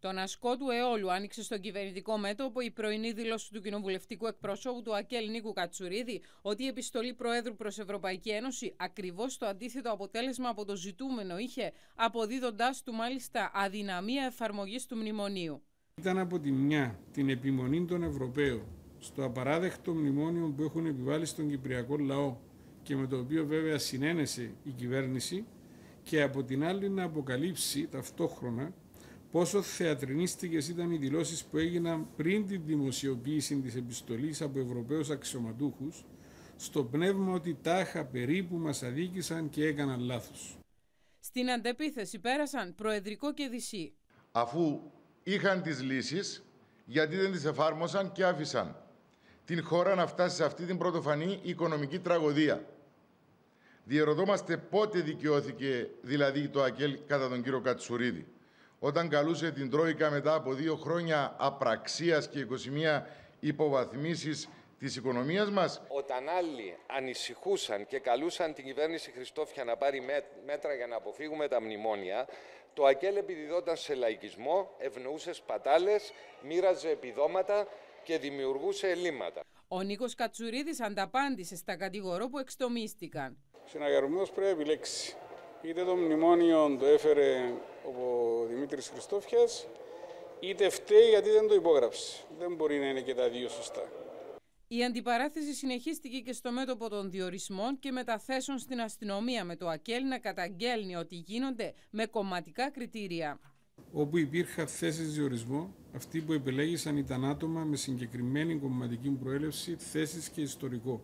Τον ασκό του αιώλου άνοιξε στον κυβερνητικό μέτωπο η πρωινή δήλωση του κοινοβουλευτικού εκπροσώπου του Ακέλ Νίκου Κατσουρίδη ότι η επιστολή Προέδρου προς Ευρωπαϊκή Ένωση ακριβώς το αντίθετο αποτέλεσμα από το ζητούμενο είχε, αποδίδοντάς του μάλιστα αδυναμία εφαρμογής του μνημονίου. Ήταν από τη μια την επιμονή των Ευρωπαίων στο απαράδεκτο μνημόνιο που έχουν επιβάλει στον Κυπριακό λαό και με το οποίο βέβαια συνένεσε η κυβέρνηση και από την άλλη να αποκαλύψει ταυτόχρονα πόσο θεατρινίστικες ήταν οι δηλώσεις που έγιναν πριν την δημοσιοποίηση της επιστολής από Ευρωπαίους αξιωματούχους στο πνεύμα ότι τάχα περίπου μας αδίκησαν και έκαναν λάθος. Στην αντεπίθεση πέρασαν Προεδρικό και Δυσί. Αφού είχαν τις λύσεις, γιατί δεν τις εφάρμοσαν και άφησαν την χώρα να φτάσει σε αυτή την πρωτοφανή οικονομική τραγωδία. Διερωτώμαστε πότε δικαιώθηκε δηλαδή το ΑΚΕΛ κατά τον κύριο Κατσουρίδη όταν καλούσε την Τρόικα μετά από δύο χρόνια απραξίας και 21 υποβαθμίσεις της οικονομίας μας. Όταν άλλοι ανησυχούσαν και καλούσαν την κυβέρνηση Χριστόφια να πάρει μέτρα για να αποφύγουμε τα μνημόνια, το ΑΚΕΛ επιδιδόταν σε λαϊκισμό, ευνοούσε σπατάλες, μοίραζε επιδόματα και δημιουργούσε ελλείμματα. Ο Νίκος Κατσουρίδης ανταπάντησε στα κατηγορό που εξτομίστηκαν. Συναγερμός πρέπει να επιλέξει. Είτε το μνημόνιο το έφερε ο Δημήτρης Χριστόφιας, είτε φταίει γιατί δεν το υπόγραψε. Δεν μπορεί να είναι και τα δύο σωστά. Η αντιπαράθεση συνεχίστηκε και στο μέτωπο των διορισμών και μεταθέσεων στην αστυνομία με το ΑΚΕΛ να καταγγέλνει ότι γίνονται με κομματικά κριτήρια. Όπου υπήρχαν θέσεις διορισμού, αυτοί που επελέγησαν ήταν άτομα με συγκεκριμένη κομματική προέλευση, θέσεις και ιστορικό.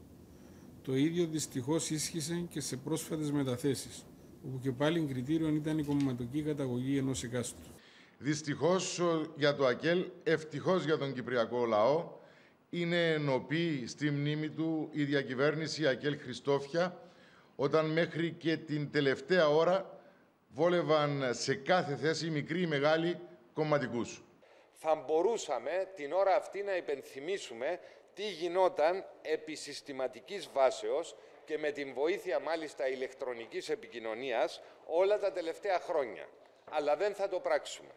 Το ίδιο δυστυχώς ίσχυσε και σε πρόσφατες μεταθέσεις όπου και πάλι κριτήριο ήταν η κομματική καταγωγή ενός εκάστου. Δυστυχώς για το ΑΚΕΛ, ευτυχώς για τον Κυπριακό λαό, είναι ενωπή στη μνήμη του η διακυβέρνηση ΑΚΕΛ Χριστόφια, όταν μέχρι και την τελευταία ώρα βόλευαν σε κάθε θέση μικροί ή μεγάλοι κομματικούς. Θα μπορούσαμε την ώρα αυτή να υπενθυμίσουμε τι γινόταν επί συστηματικής βάσεως και με την βοήθεια μάλιστα ηλεκτρονικής επικοινωνίας όλα τα τελευταία χρόνια. Αλλά δεν θα το πράξουμε.